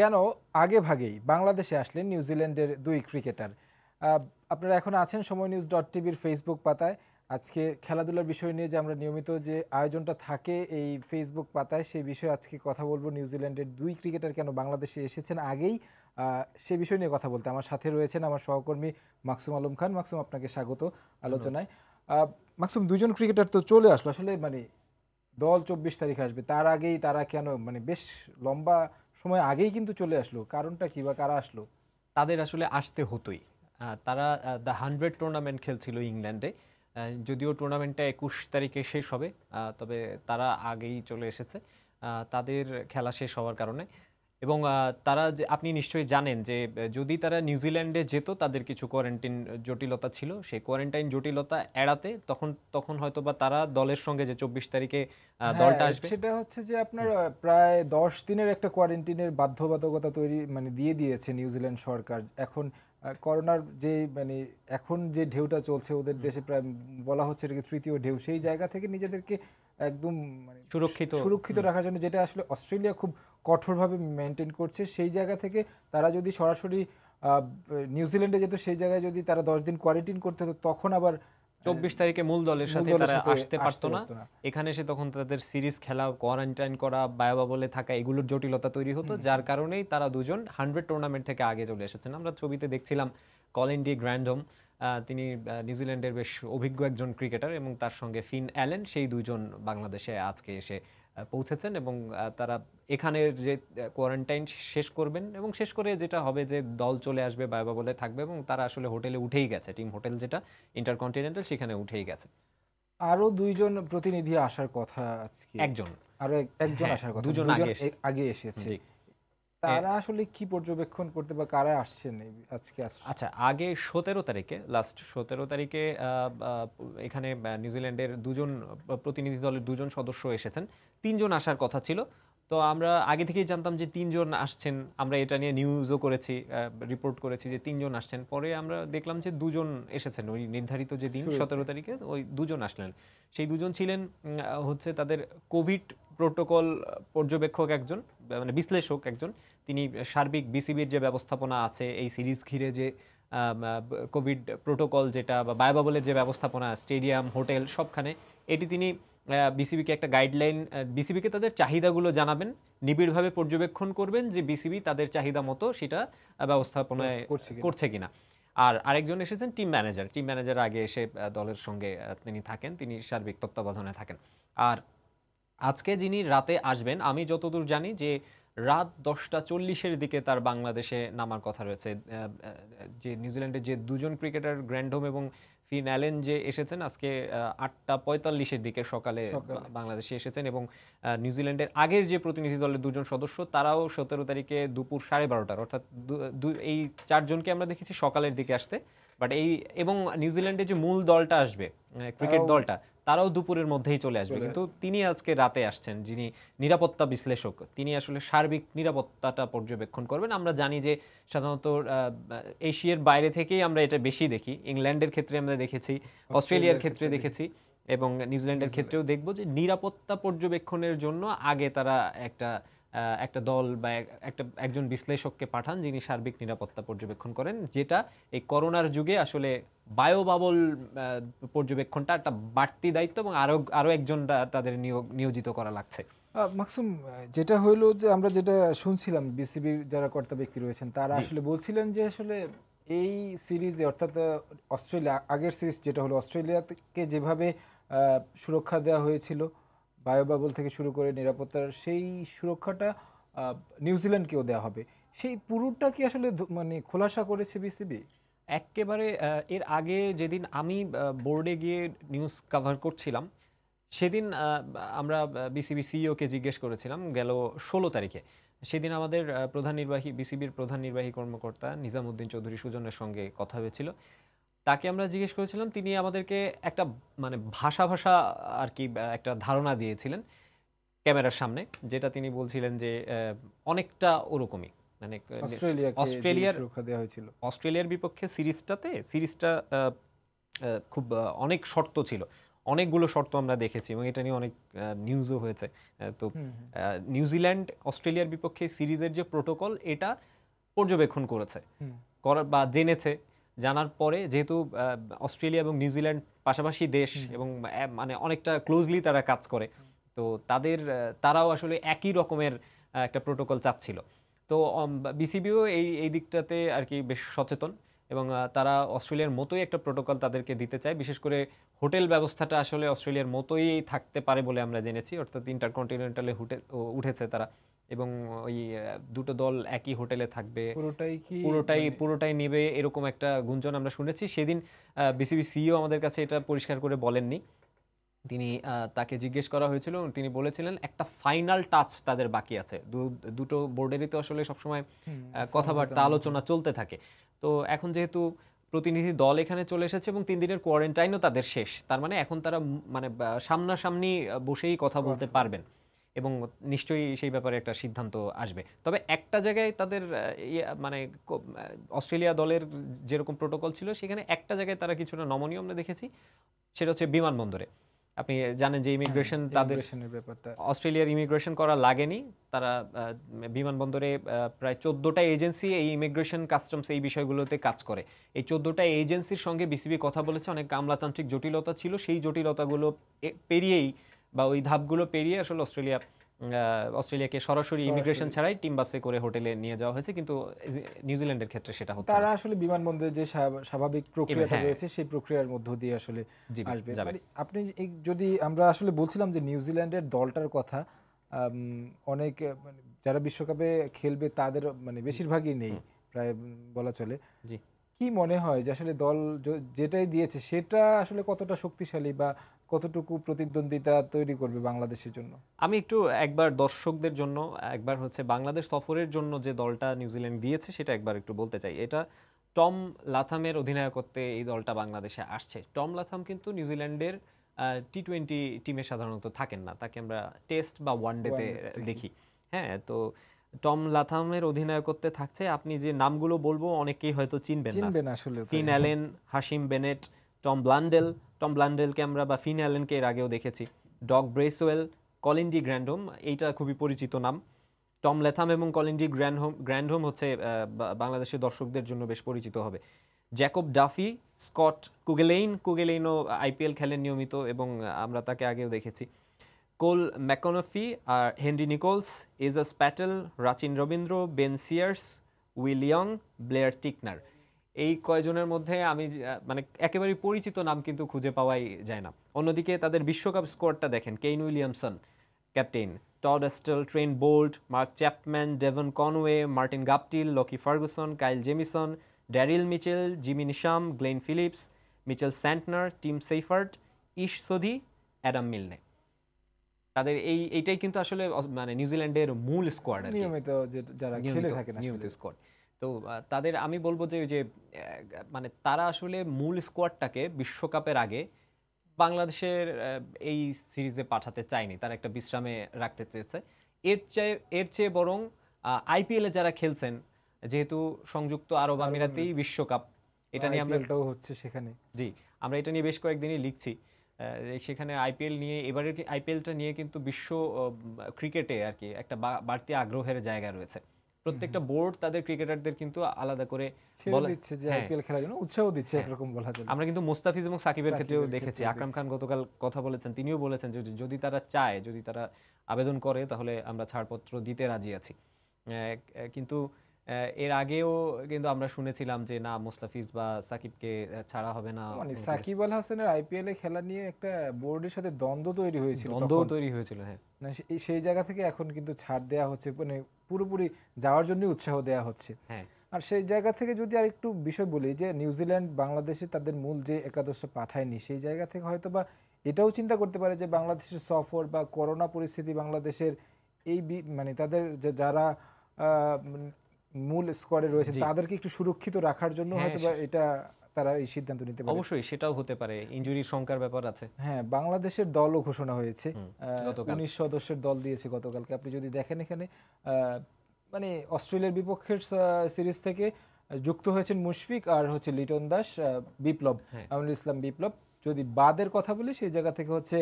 কেন আগে ভাগেই বাংলাদেশে আসলেন নিউজিল্যান্ডের দুই ক্রিকেটার? আপনারা এখন আছেন সময় নিউজ ডট টিভির ফেসবুক পাতায়। আজকে খেলাধুলার বিষয় নিয়ে যে আমরা নিয়মিত যে আয়োজনটা থাকে এই ফেসবুক পাতায়, সেই বিষয়ে আজকে কথা বলব। নিউজিল্যান্ডের দুই ক্রিকেটার কেন বাংলাদেশে এসেছেন আগেই? সে বিষয় নিয়ে কথা বলতে আমার সাথে রয়েছেন আমার সহকর্মী মাকসুম আলম খান। মাকসুম, আপনাকে স্বাগত আলোচনায়। মাকসুম দুজন ক্রিকেটার তো চলে আসলো। আসলে মানে দল চব্বিশ তারিখ আসবে। তার আগেই তারা কেন মানে বেশ লম্বা সময় আগেই কিন্তু চলে আসলো। কারণটা কি বা কারা আসলো? তাদের আসলে আসতে হতোই। তারা দ্য হান্ড্রেড টুর্নামেন্ট খেলছিল ইংল্যান্ডে। যদিও টুর্নামেন্টটা একুশ তারিখে শেষ হবে তবে তারা আগেই চলে এসেছে। তাদের খেলা শেষ হওয়ার কারণে। এবং তারা যে আপনি নিশ্চয়ই জানেন যে যদি তারা নিউজিল্যান্ডে যেত তাদের কিছু কোয়ারেন্টাইন জটিলতা ছিল। সেই কোয়ারেন্টাইন জটিলতা এড়াতে তখন তখন হয়তো বা তারা দলের সঙ্গে যে চব্বিশ তারিখে দলটা হ্যাঁ, আসবে। সেটা হচ্ছে যে আপনার প্রায় দশ দিনের একটা কোয়ারেন্টিনের বাধ্যবাধকতা তৈরি মানে দিয়ে দিয়েছে নিউজিল্যান্ড সরকার। এখন করোনার যে মানে এখন যে ঢেউটা চলছে ওদের দেশে প্রায় বলা হচ্ছে এটাকে তৃতীয় ঢেউ। সেই জায়গা থেকে নিজেদেরকে একদম মানে সুরক্ষিত। সুরক্ষিত রাখার জন্য যেটা আসলে অস্ট্রেলিয়া খুব কঠোরভাবে মেনটেন করছে সেই জায়গা থেকে তারা যদি সরাসরি নিউজিল্যান্ডে যেত সেই জায়গায় যদি তারা দশ দিন কোয়ারেন্টিন করতে হতো তখন আবার চব্বিশ তারিখে মূল দলের সাথে তারা আসতে পারতো না। এখানে এসে তখন তাদের সিরিজ খেলা কোয়ারেন্টাইন করা বায়োবা বলে থাকা এগুলোর জটিলতা তৈরি হতো যার কারণেই তারা দুজন হান্ড্রেড টুর্নামেন্ট থেকে আগে চলে এসেছেন। আমরা ছবিতে দেখছিলাম কলিন ডি গ্র্যান্ডহোম তিনি নিউজিল্যান্ডের বেশ অভিজ্ঞ একজন ক্রিকেটার এবং তার সঙ্গে ফিন অ্যালেন সেই দুজন বাংলাদেশে আজকে এসে পৌঁছেছেন এবং তারা এখানের যে কোয়ারেন্টাইন শেষ করবেন এবং শেষ করে যেটা হবে যে দল চলে আসবে বাইবা বলে থাকবে এবং তারা আসলে হোটেলে উঠেই গেছে। টিম হোটেল যেটা ইন্টারকন্টিনেন্টাল সেখানে উঠেই গেছে। আরও দুইজন প্রতিনিধি আসার কথা আজকে। একজন। আরও এক- একজন আসার কথা। দুজন আগে এসেছে। তারা আসলে কি পর্যবেক্ষণ করতে বা কারা আসছেন আজকে আচ্ছা আগে সতেরো তারিখে লাস্ট সতেরো তারিখে এখানে নিউজিল্যান্ডের দুজন প্রতিনিধি দলের দুজন সদস্য এসেছেন। তিনজন আসার কথা ছিল। তো আমরা আগে থেকেই জানতাম যে তিনজন আসছেন। আমরা এটা নিয়ে নিউজও করেছি রিপোর্ট করেছি যে তিনজন আসছেন। পরে আমরা দেখলাম যে দুজন এসেছেন। ওই নির্ধারিত যে দিন সতেরো তারিখে ওই দুজন আসলেন। সেই দুজন ছিলেন হচ্ছে তাদের কোভিড প্রোটোকল পর্যবেক্ষক একজন মানে বিশ্লেষক একজন। তিনি সার্বিক বিসিবির যে ব্যবস্থাপনা আছে এই সিরিজ ঘিরে যে কোভিড প্রোটোকল যেটা বা বায়োবাবলের যে ব্যবস্থাপনা স্টেডিয়াম হোটেল সবখানে এটি তিনি বিসিবিকে একটা গাইডলাইন বিসিবিকে তাদের চাহিদাগুলো জানাবেন নিবিড়ভাবে পর্যবেক্ষণ করবেন যে বিসিবি তাদের চাহিদা মতো সেটা ব্যবস্থাপনায়। করছে কিনা। আর আরেকজন এসেছেন টিম ম্যানেজার। টিম ম্যানেজার আগে এসে দলের সঙ্গে তিনি থাকেন তিনি সার্বিক তত্ত্বাবধানে থাকেন। আর আজকে যিনি রাতে আসবেন আমি যতদূর জানি যে রাত দশটা চল্লিশের দিকে তার বাংলাদেশে নামার কথা রয়েছে যে নিউজিল্যান্ডের যে দুজন ক্রিকেটার গ্র্যান্ডহোম এবং ফিন অ্যালেন যে এসেছেন আজকে আটটা পঁয়তাল্লিশের দিকে সকালে। বাংলাদেশে এসেছেন এবং নিউজিল্যান্ডের আগের যে প্রতিনিধি দলের দুজন সদস্য তারাও সতেরো তারিখে দুপুর সাড়ে বারোটার অর্থাৎ এই চারজনকে আমরা দেখেছি সকালের দিকে আসতে বাট এই এবং নিউজিল্যান্ডের যে মূল দলটা আসবে ক্রিকেট দলটা তারাও দুপুরের মধ্যেই চলে আসবে। কিন্তু তিনি আজকে রাতে আসছেন যিনি নিরাপত্তা বিশ্লেষক তিনি আসলে সার্বিক নিরাপত্তাটা পর্যবেক্ষণ করবেন। আমরা জানি যে সাধারণত এশিয়ার বাইরে থেকেই আমরা এটা বেশি দেখি। ইংল্যান্ডের ক্ষেত্রে আমরা দেখেছি অস্ট্রেলিয়ার ক্ষেত্রে দেখেছি। এবং নিউজিল্যান্ডের ক্ষেত্রেও দেখব যে নিরাপত্তা পর্যবেক্ষণের জন্য আগে তারা একটা একটা দল বা এক- একটা একজন বিশ্লেষককে পাঠান যিনি সার্বিক নিরাপত্তা পর্যবেক্ষণ করেন যেটা এই করোনার যুগে আসলে বায়োবাবল পর্যবেক্ষণটা একটা বাড়তি দায়িত্ব এবং আরও আরও একজনটা তাদের নিয়োগ নিয়োজিত করা লাগছে। মাকসুম যেটা হইল যে আমরা যেটা শুনছিলাম বিসিবির যারা কর্তা ব্যক্তি রয়েছেন তারা আসলে বলছিলেন যে আসলে এই সিরিজে অর্থাৎ অস্ট্রেলিয়া আগের সিরিজ যেটা হলো অস্ট্রেলিয়াকে যেভাবে সুরক্ষা দেওয়া হয়েছিল বায়োবাবল থেকে শুরু করে নিরাপত্তার সেই সুরক্ষাটা নিউজিল্যান্ডকেও দেওয়া হবে। সেই পুরোটা কি আসলে মানে খোলাসা করেছে বিসিবি? একেবারে এর আগে যেদিন আমি বোর্ডে গিয়ে নিউজ কভার করছিলাম, সেদিন আমরা বিসিবি সিইওকে জিজ্ঞেস করেছিলাম, গেল ষোলো তারিখে। সেদিন আমাদের প্রধান নির্বাহী, বিসিবির প্রধান নির্বাহী কর্মকর্তা নিজামুদ্দিন চৌধুরী সুজনের সঙ্গে কথা হয়েছিল। তাকে আমরা জিজ্ঞেস করেছিলাম তিনি আমাদেরকে একটা মানে ভাষা ভাষা আর কি একটা ধারণা দিয়েছিলেন ক্যামেরার সামনে যেটা তিনি বলছিলেন যে অনেকটা ওরকমই মানে অস্ট্রেলিয়ার হয়েছিল। অস্ট্রেলিয়ার বিপক্ষে সিরিজটাতে সিরিজটা খুব অনেক শর্ত ছিল। অনেকগুলো শর্ত আমরা দেখেছি এবং এটা নিয়ে অনেক নিউজও হয়েছে। তো নিউজিল্যান্ড অস্ট্রেলিয়ার বিপক্ষে সিরিজের যে প্রোটোকল এটা পর্যবেক্ষণ করেছে। করার বা জেনেছে জানার পরে যেহেতু অস্ট্রেলিয়া এবং নিউজিল্যান্ড পাশাপাশি দেশ এবং মানে অনেকটা ক্লোজলি তারা কাজ করে। তো তাদের তারাও আসলে একই রকমের একটা প্রোটোকল চাচ্ছিল। তো বিসিবিও এই এই দিকটাতে আর কি বেশ সচেতন এবং তারা অস্ট্রেলিয়ার মতোই একটা প্রোটোকল তাদেরকে দিতে চায়। বিশেষ করে হোটেল ব্যবস্থাটা আসলে অস্ট্রেলিয়ার মতোই থাকতে পারে বলে আমরা জেনেছি। অর্থাৎ ইন্টারকন্টিনেন্টালে উঠে উঠেছে তারা। এবং ওই দুটো দল একই হোটেলে থাকবে। পুরোটাই কি পুরোটাই মানে- পুরোটাই নেবে এরকম একটা গুঞ্জন আমরা শুনেছি। সেদিন বিসিবি সিইও আমাদের কাছে এটা পরিষ্কার করে বলেননি। তিনি তাকে জিজ্ঞেস করা হয়েছিল তিনি বলেছিলেন একটা ফাইনাল টাচ তাদের বাকি আছে। দু- দুটো বোর্ডেরই তো আসলে সবসময় কথাবার্তা আলোচনা চলতে থাকে। তো এখন যেহেতু প্রতিনিধি দল এখানে চলে এসেছে এবং তিন দিনের কোয়ারেন্টাইনও তাদের শেষ তার মানে এখন তারা মানে সামনাসামনি বসেই কথা বলতে পারবেন। এবং নিশ্চয়ই সেই ব্যাপারে একটা সিদ্ধান্ত আসবে। তবে একটা জায়গায় তাদের ইয়ে, মানে অস্ট্রেলিয়া দলের যেরকম প্রোটোকল ছিল সেখানে একটা জায়গায় তারা কিছুটা নমনীয় আমরা দেখেছি সেটা হচ্ছে বিমানবন্দরে। আপনি জানেন যে ইমিগ্রেশন হ্যাঁ, তাদের ব্যাপারটা। অস্ট্রেলিয়ার ইমিগ্রেশন করা লাগেনি। তারা বিমানবন্দরে প্রায় চোদ্দোটা এজেন্সি এই ইমিগ্রেশন কাস্টমস এই বিষয়গুলোতে কাজ করে। এই চোদ্দোটা এজেন্সির সঙ্গে বিসিবি কথা বলেছে অনেক আমলাতান্ত্রিক জটিলতা ছিল। সেই জটিলতাগুলো পেরিয়েই বা ওই ধাপগুলো পেরিয়ে আসলে অস্ট্রেলিয়া অস্ট্রেলিয়াকে সরাসরি ইমিগ্রেশন ছাড়াই টিম বাসে করে হোটেলে নিয়ে যাওয়া হয়েছে। কিন্তু নিউজিল্যান্ডের ক্ষেত্রে সেটা হচ্ছে তারা আসলে বিমানবন্দরের যে স্বাভাবিক প্রক্রিয়াটা হ্যাঁ। রয়েছে সেই প্রক্রিয়ার মধ্য দিয়ে আসলে আসবে। মানে আপনি যদি আমরা আসলে বলছিলাম যে নিউজিল্যান্ডের দলটার কথা অনেক মানে যারা বিশ্বকাপে খেলবে তাদের মানে বেশিরভাগই নেই প্রায় বলা চলে। জি। কি মনে হয় যে আসলে দল যেটাই দিয়েছে সেটা আসলে কতটা শক্তিশালী বা কতটুকু প্রতিদ্বন্দ্বিতা তৈরি করবে বাংলাদেশের জন্য? আমি একটু একবার দর্শকদের জন্য একবার হচ্ছে বাংলাদেশ সফরের জন্য যে দলটা নিউজিল্যান্ড দিয়েছে সেটা একবার একটু বলতে চাই। এটা টম লাথামের অধিনায়কত্বে এই দলটা বাংলাদেশে আসছে। টম লাথাম কিন্তু নিউজিল্যান্ডের টি টোয়েন্টি টিমে সাধারণত থাকেন না। তাকে আমরা টেস্ট বা ওয়ানডেতে দেখি। হ্যাঁ তো টম লাথামের অধিনায়কত্বে থাকছে। আপনি যে নামগুলো বলব অনেকেই হয়তো চিনবেন না। চিনবেন আসলে। Finn Allen Hashim Bennett Tom Blundell Tom ব্লান্ডেলকে আমরা বা ফিন অ্যালেনকে এর আগেও দেখেছি। ডগ ব্রেসওয়েল কলিন্ডি গ্র্যান্ডহোম, এইটা খুবই পরিচিত নাম। টম লেথাম এবং কলিন্ডি গ্র্যান্ডহোম গ্র্যান্ডহোম হচ্ছে বাংলাদেশের দর্শকদের জন্য বেশ পরিচিত হবে। জ্যাকব ডাফি, স্কট কুগেলেইন, কুগেলেইনও আইপিএল খেলেন নিয়মিত এবং আমরা তাকে আগেও দেখেছি। Cole McConchie R Henry Nicholls Ajaz Patel, Rachin Ravindra, Ben Sears Will Young Blair Tickner. এই কয়জনের মধ্যে আমি মানে একেবারেই পরিচিত নাম কিন্তু খুঁজে পাওয়াই যায় না। অন্যদিকে তাদের বিশ্বকাপ স্কোয়াডটা দেখেন Kane Williamson captain Todd Astle Trent Boult Mark Chapman Devon Conway Martin Guptill Lockie Ferguson Kyle Jamieson Daryl Mitchell Jimmy Neesham Glenn Phillips Mitchell Santner Tim Seifert Ish Sodhi Adam মিলনে। তাদের এই এইটাই কিন্তু আসলে মানে নিউজিল্যান্ডের মূল স্কোয়াড নিয়মিত যারা খেলে থাকেন নিয়মিত স্কোয়াড। তো তাদের আমি বলব যে যে মানে তারা আসলে মূল স্কোয়াডটাকে বিশ্বকাপের আগে বাংলাদেশের এই সিরিজে পাঠাতে চায়নি। তারা একটা বিশ্রামে রাখতে চেয়েছে। এর চেয়ে এর চেয়ে বরং আইপিএল যারা খেলছেন যেহেতু সংযুক্ত আরব আমিরাতেই বিশ্বকাপ এটা নিয়ে আমরা হচ্ছে সেখানে। জি আমরা এটা নিয়ে বেশ কয়েকদিনই লিখছি। সেখানে আইপিএল নিয়ে এবারের আইপিএলটা নিয়ে কিন্তু বিশ্ব ক্রিকেটে আর কি একটা বাড়তি আগ্রহের জায়গা রয়েছে। প্রত্যেকটা বোর্ড তাদের ক্রিকেটারদের কিন্তু আলাদা করে দিচ্ছে যে হ্যাঁ। আইপিএল খেলার জন্য উৎসাহ দিচ্ছে একরকম বলা যায়। আমরা কিন্তু মুস্তাফিজ এবং সাকিবের ক্ষেত্রেও দেখেছি। আকরাম খান গতকাল কথা বলেছেন তিনিও বলেছেন যে যদি তারা চায় যদি তারা আবেদন করে তাহলে আমরা ছাড়পত্র দিতে রাজি আছি। আহ, কিন্তু এর আগেও কিন্তু আমরা শুনেছিলাম যে না মুস্তাফিজ বা সাকিবকে ছাড়া হবে না। মানে সাকিব আল হাসানের আইপিএল এ খেলা নিয়ে একটা বোর্ডের সাথে দ্বন্দ্ব তৈরি হয়েছিল দ্বন্দ্ব তৈরি হয়েছিল হ্যাঁ। না, সেই জায়গা থেকে এখন কিন্তু ছাড় দেয়া হচ্ছে মানে পুরোপুরি যাওয়ার জন্য উৎসাহ দেয়া হচ্ছে। হ্যাঁ। আর সেই জায়গা থেকে যদি আর একটু বিষয় বলি যে নিউজিল্যান্ড বাংলাদেশে তাদের মূল যে একাদশটা পাঠায়নি সেই জায়গা থেকে হয়তো বা এটাও চিন্তা করতে পারে যে বাংলাদেশের সফর বা করোনা পরিস্থিতি বাংলাদেশের এই মানে তাদের যে যারা মূল স্কোয়াডে রয়েছে তাদেরকে একটু সুরক্ষিত রাখার জন্য হ্যাঁ, হয়তো এটা তারা এই সিদ্ধান্ত নিতে পারে। অবশ্যই সেটাও হতে পারে ইনজুরির সংখ্যার ব্যাপার আছে। হ্যাঁ বাংলাদেশের দলও ঘোষণা হয়েছে। উনিশ সদস্যের দল দিয়েছে গতকালকে। আপনি যদি দেখেন এখানে মানে অস্ট্রেলিয়ার বিপক্ষের সিরিজ থেকে যুক্ত হয়েছেন মুশফিক আর হচ্ছে লিটন দাস বিপ্লব হ্যাঁ। আমিনুল ইসলাম বিপ্লব। যদি বাদের কথা বলি সেই জায়গা থেকে হচ্ছে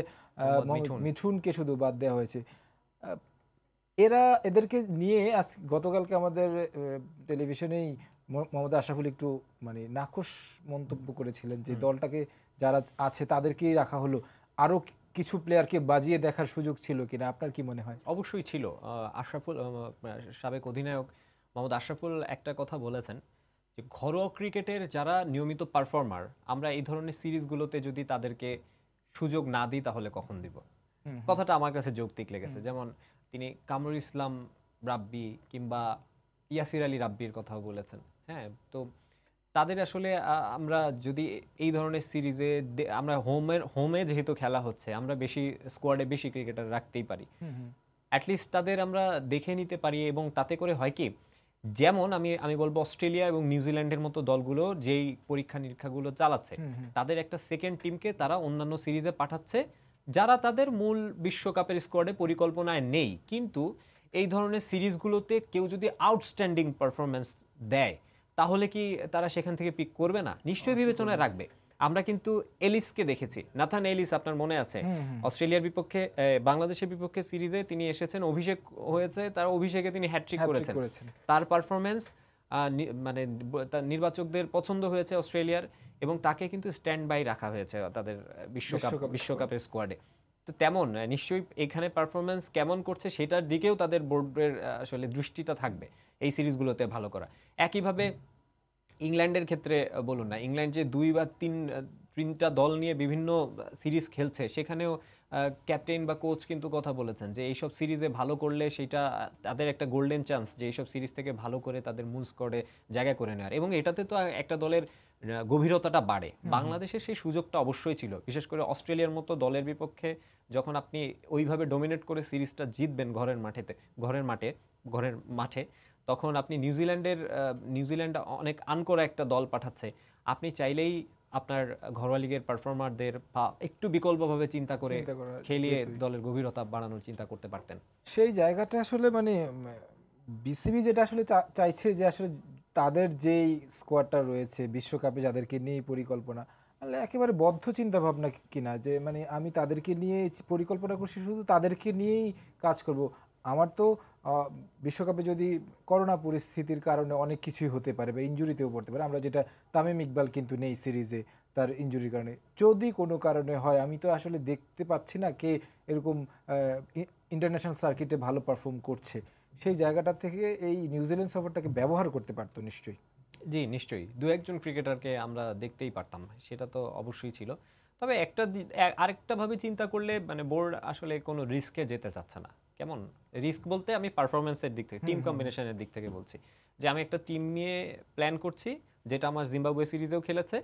মিঠুনকে শুধু বাদ দেওয়া হয়েছে। এরা এদেরকে নিয়ে আজ গতকালকে আমাদের টেলিভিশনেই মোহাম্মদ আশরাফুল একটু মানে নাকশ মন্তব্য করেছিলেন যে দলটাকে যারা আছে তাদেরকেই রাখা হলো। আরও কিছু প্লেয়ারকে বাজিয়ে দেখার সুযোগ ছিল কিনা আপনার কি মনে হয়? অবশ্যই ছিল। আশরাফুল সাবেক অধিনায়ক মোহাম্মদ আশরাফুল একটা কথা বলেছেন যে ঘরোয়া ক্রিকেটের যারা নিয়মিত পারফর্মার আমরা এই ধরনের সিরিজগুলোতে যদি তাদেরকে সুযোগ না দিই তাহলে কখন দিব? কথাটা আমার কাছে যৌক্তিক লেগেছে। যেমন তিনি কামরুল ইসলাম রাব্বি কিংবা ইয়াসির আলী রাব্বির কথাও বলেছেন হ্যাঁ তো তাদের আসলে আমরা যদি এই ধরনের সিরিজে আমরা হোমের হোমে যেহেতু খেলা হচ্ছে আমরা বেশি স্কোয়াডে বেশি ক্রিকেটার রাখতেই পারি। অ্যাটলিস্ট তাদের আমরা দেখে নিতে পারি এবং তাতে করে হয় কি যেমন আমি আমি বলব অস্ট্রেলিয়া এবং নিউজিল্যান্ডের মতো দলগুলো যেই পরীক্ষা নিরীক্ষাগুলো চালাচ্ছে। তাদের একটা সেকেন্ড টিমকে তারা অন্যান্য সিরিজে পাঠাচ্ছে যারা তাদের মূল বিশ্বকাপের স্কোয়াডে পরিকল্পনায় নেই কিন্তু এই ধরনের সিরিজগুলোতে কেউ যদি আউটস্ট্যান্ডিং পারফরমেন্স দেয় তাহলে কি তারা সেখান থেকে পিক করবে না? নিশ্চয়ই বিবেচনায় রাখবে। আমরা কিন্তু এলিসকে দেখেছি। নাথান এলিস আপনার মনে আছে। অস্ট্রেলিয়ার বিপক্ষে বাংলাদেশের বিপক্ষে সিরিজে তিনি এসেছেন অভিষেক হয়েছে তার অভিষেকে তিনি হ্যাট্রিক করেছেন। তার পারফরমেন্স মানে তার নির্বাচকদের পছন্দ হয়েছে অস্ট্রেলিয়ার। এবং তাকে কিন্তু স্ট্যান্ড বাই রাখা হয়েছে তাদের বিশ্বকাপ বিশ্বকাপ বিশ্বকাপের স্কোয়াডে তো তেমন নিশ্চয়ই এখানে পারফরমেন্স কেমন করছে সেটার দিকেও তাদের বোর্ডের আসলে দৃষ্টিটা থাকবে এই সিরিজগুলোতে ভালো করা। একইভাবে ইংল্যান্ডের ক্ষেত্রে বলুন না ইংল্যান্ড যে দুই বা তিন তিনটা দল নিয়ে বিভিন্ন সিরিজ খেলছে সেখানেও ক্যাপ্টেন বা কোচ কিন্তু কথা বলেছেন যে এইসব সিরিজে ভালো করলে সেটা তাদের একটা গোল্ডেন চান্স যে এইসব সিরিজ থেকে ভালো করে তাদের মূল স্কোয়াডে জায়গা করে নেওয়ার। এবং এটাতে তো একটা দলের গভীরতাটা বাড়ে। বাংলাদেশের সেই সুযোগটা অবশ্যই ছিল। বিশেষ করে অস্ট্রেলিয়ার মতো দলের বিপক্ষে যখন আপনি ওইভাবে ডোমিনেট করে সিরিজটা জিতবেন ঘরের মাঠেতে ঘরের মাঠে ঘরের মাঠে তখন আপনি নিউজিল্যান্ডের নিউজিল্যান্ড অনেক আনকোরা একটা দল পাঠাচ্ছে। আপনি চাইলেই আপনার ঘরোয়া লিগের পারফর্মারদের বা একটু বিকল্পভাবে চিন্তা করে খেলিয়ে দলের গভীরতা বাড়ানোর চিন্তা করতে পারতেন। সেই জায়গাটা আসলে মানে বিসিবি যেটা আসলে চা- চাইছে যে আসলে তাদের যেই স্কোয়াডটা রয়েছে, বিশ্বকাপে যাদেরকে নিয়ে পরিকল্পনা, তাহলে একেবারে বদ্ধ চিন্তা ভাবনা কিনা? যে মানে আমি তাদেরকে নিয়ে পরিকল্পনা করছি, শুধু তাদেরকে নিয়েই কাজ করব। আমার তো বিশ্বকাপে যদি করোনা পরিস্থিতির কারণে অনেক কিছুই হতে পারে বা ইঞ্জুরিতেও পড়তে পারে, আমরা যেটা তামিম ইকবাল কিন্তু নেই সিরিজে তার ইঞ্জুরির কারণে। যদি কোনো কারণে হয়, আমি তো আসলে দেখতে পাচ্ছি না কে এরকম ইন্টারন্যাশনাল সার্কিটে ভালো পারফর্ম করছে। সেই জায়গাটা থেকে এই নিউজিল্যান্ড সফরটাকে ব্যবহার করতে পারতো নিশ্চয়ই। জি নিশ্চয়ই। দু একজন ক্রিকেটারকে আমরা দেখতেই পারতাম সেটা তো অবশ্যই ছিল। তবে একটা দি- এ- আরেকটা ভাবে চিন্তা করলে মানে বোর্ড আসলে কোনো রিস্কে যেতে চাচ্ছে না। কেমন? রিস্ক বলতে আমি পারফরমেন্সের দিক থেকে টিম কম্বিনেশনের দিক থেকে বলছি। যে আমি একটা টিম নিয়ে প্ল্যান করছি যেটা আমার জিম্বাবুয়ে সিরিজেও খেলেছে।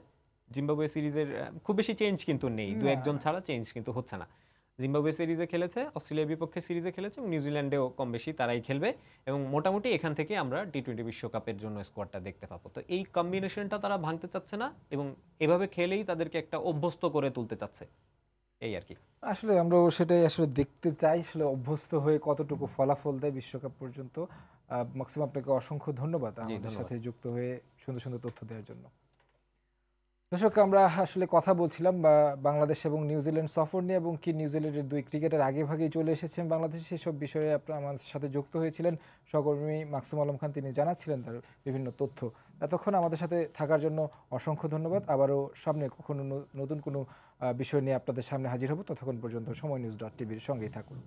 জিম্বাবুয়ে সিরিজের খুব বেশি চেঞ্জ কিন্তু নেই। দু একজন ছাড়া চেঞ্জ কিন্তু হচ্ছে না। জিম্বাবুয়ে সিরিজে খেলেছে অস্ট্রেলিয়ার বিপক্ষে সিরিজে খেলেছে এবং নিউজিল্যান্ডেও কম বেশি তারাই খেলবে এবং মোটামুটি এখান থেকে আমরা টি টোয়েন্টি বিশ্বকাপের জন্য স্কোয়াডটা দেখতে পাবো। তো এই কম্বিনেশনটা তারা ভাঙতে চাচ্ছে না এবং এভাবে খেলেই তাদেরকে একটা অভ্যস্ত করে তুলতে চাচ্ছে? এই আর কি। আসলে আমরা সেটাই আসলে দেখতে চাই আসলে অভ্যস্ত হয়ে কতটুকু ফলাফল দেয় বিশ্বকাপ পর্যন্ত। ম্যাক্সিমাম আপনাকে অসংখ্য ধন্যবাদ আমাদের। সাথে যুক্ত হয়ে সুন্দর সুন্দর তথ্য দেওয়ার জন্য। দর্শক, আমরা আসলে কথা বলছিলাম, বা বাংলাদেশ এবং নিউজিল্যান্ড সফর নিয়ে, এবং কি নিউজিল্যান্ডের দুই ক্রিকেটার আগে ভাগেই চলে এসেছেন বাংলাদেশে, সেসব বিষয়ে আপনার আমার সাথে যুক্ত হয়েছিলেন। সহকর্মী মাকসুম আলম খান, তিনি জানাচ্ছিলেন তার বিভিন্ন তথ্য। এতক্ষণ আমাদের সাথে থাকার জন্য অসংখ্য ধন্যবাদ। আবারও সামনে কখনো নতুন কোনো বিষয় নিয়ে আপনাদের সামনে হাজির হব। ততক্ষণ পর্যন্ত সময় নিউজ ডট টিভির সঙ্গেই থাকুন।